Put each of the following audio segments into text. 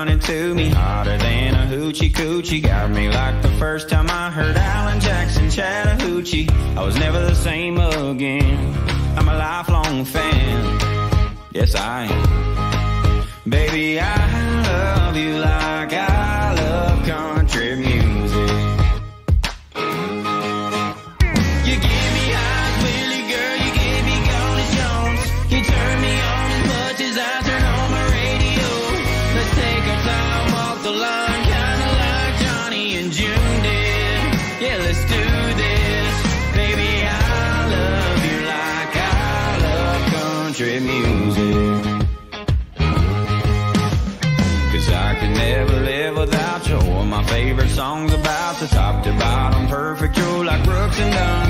running to me hotter than a hoochie coochie. Got me like the first time I heard Alan Jackson Chattahoochee. I was never the same again. I'm a lifelong fan. Yes, I am. Baby, I love you like I country music. Cause I can never live without you. All my favorite songs about the top to bottom. Perfect, you're like Brooks and Dunn's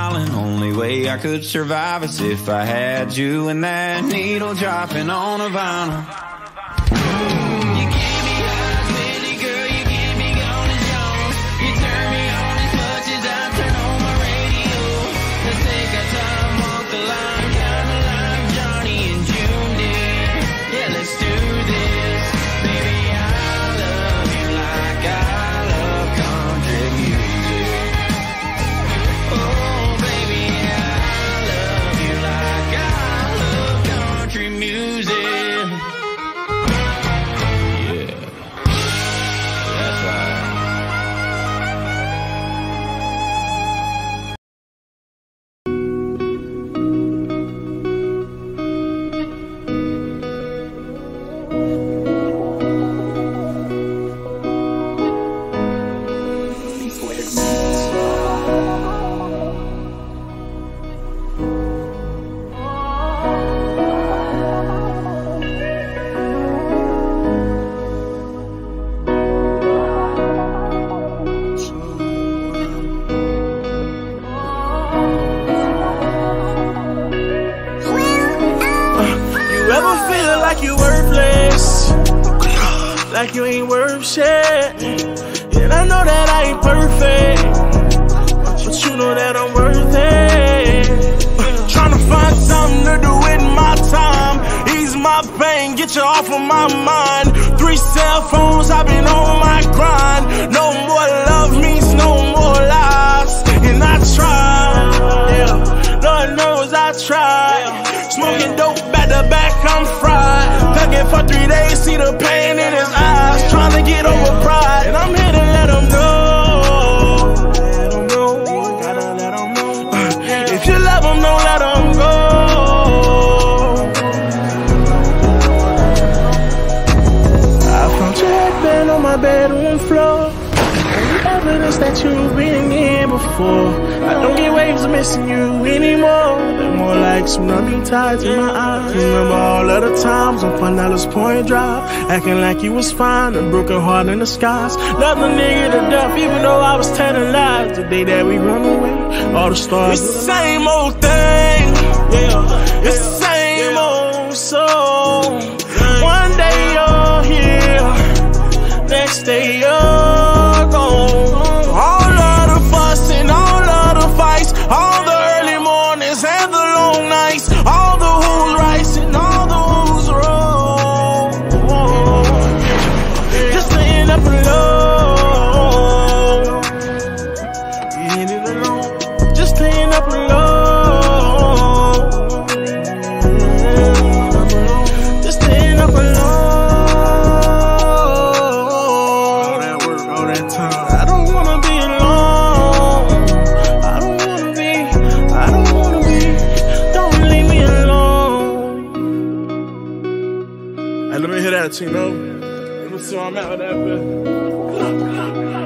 way I could survive is if I had you and that needle dropping on a vinyl. Feel like you worthless? Like you ain't worth shit? And I know that I ain't perfect, but you know that I'm worth it. Trying to find something to do with my time. Ease my pain, get you off of my mind. Three cell phones, I've been on my grind. No more love means no more lies. And I tried. Lord knows I tried. Smoking dope back to back, I'm see the pain in his eyes. Trying to get over pride, and I'm here to let him know. Let him know, gotta let him know. If you love him, don't let him go. I found your headband on my bedroom floor. Only evidence that you've been before. I don't get waves of missing you anymore. They're more like tsunami tides in my eyes. Remember all of the times on Pinellas Point Drive, acting like you was fine, a broken heart in the skies. Love the nigga to death, even though I was telling lies. The day that we run away, all the stars. It's the same old thing. let you know. And so I'm out of that.